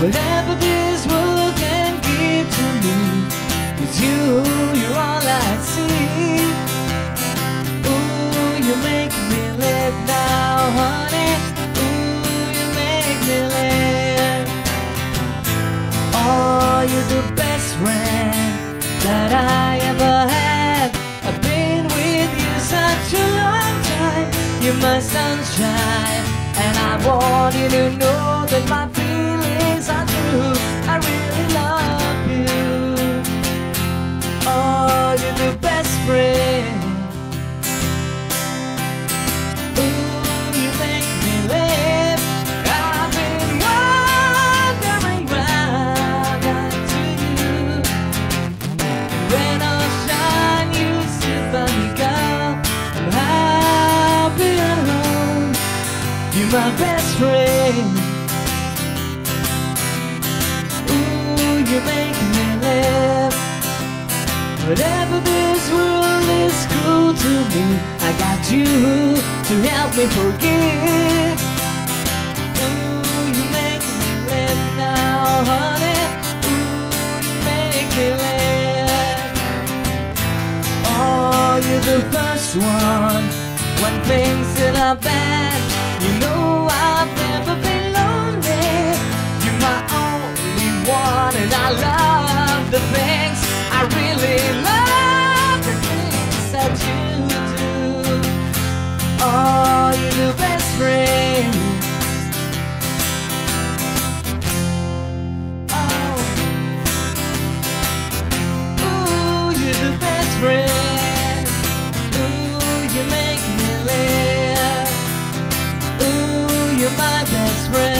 Whatever this world can give to me. It's you, you're all I see Ooh, you make me live now, honey. Ooh, you make me live. Oh, you're the best friend that I ever had? I've been with you such a long time. You're my sunshine And I want you to know that my my best friend. Ooh, you make me live Whatever this world is cruel to me I got you to help me forgive Ooh, you make me live now, honey. Ooh, you make me live Oh, you're the first one. When things that are bad You know I've never been lonely. You're my only one And I love the things my best friend.